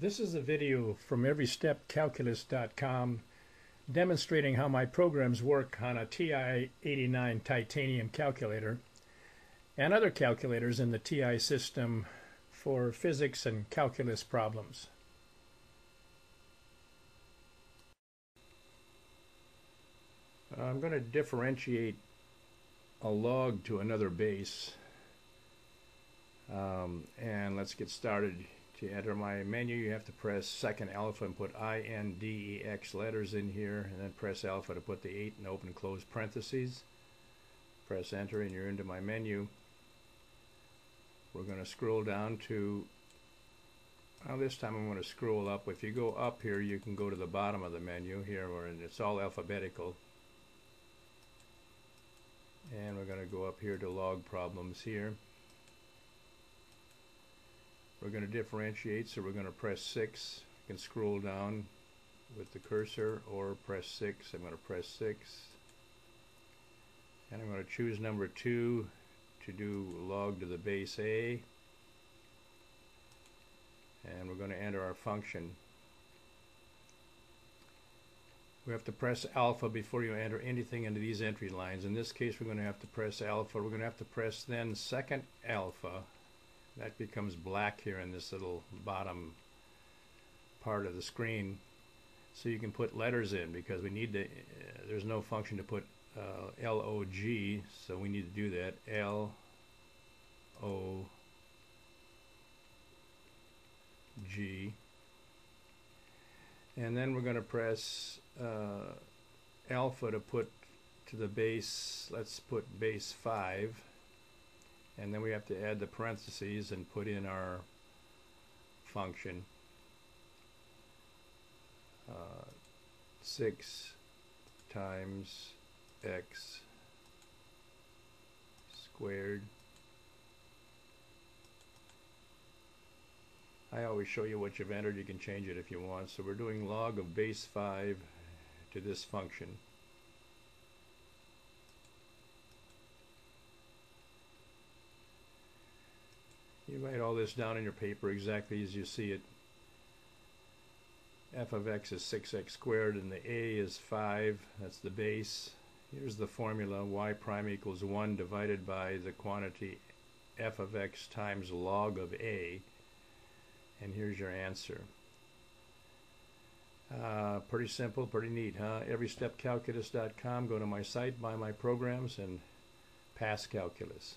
This is a video from EveryStepCalculus.com demonstrating how my programs work on a TI-89 titanium calculator and other calculators in the TI system for physics and calculus problems. I'm going to differentiate a log to another base um, and let's get started to enter my menu, you have to press second alpha and put I-N-D-E-X letters in here, and then press alpha to put the 8 and open close parentheses. Press enter and you're into my menu. We're going to scroll down to, well this time I'm going to scroll up. If you go up here, you can go to the bottom of the menu here, where it's all alphabetical. And we're going to go up here to log problems here. We're going to differentiate, so we're going to press 6. You can scroll down with the cursor or press 6. I'm going to press 6. And I'm going to choose number 2 to do log to the base A. And we're going to enter our function. We have to press alpha before you enter anything into these entry lines. In this case, we're going to have to press alpha. We're going to have to press then second alpha that becomes black here in this little bottom part of the screen. So you can put letters in because we need to uh, there's no function to put uh, L-O-G so we need to do that. L O G. And then we're going to press uh, alpha to put to the base let's put base 5 and then we have to add the parentheses and put in our function uh, 6 times x squared. I always show you what you've entered. You can change it if you want. So we're doing log of base 5 to this function You write all this down in your paper exactly as you see it. f of x is 6x squared and the a is 5. That's the base. Here's the formula. y prime equals 1 divided by the quantity f of x times log of a. And here's your answer. Uh, pretty simple, pretty neat, huh? EveryStepCalculus.com. Go to my site, buy my programs, and pass calculus.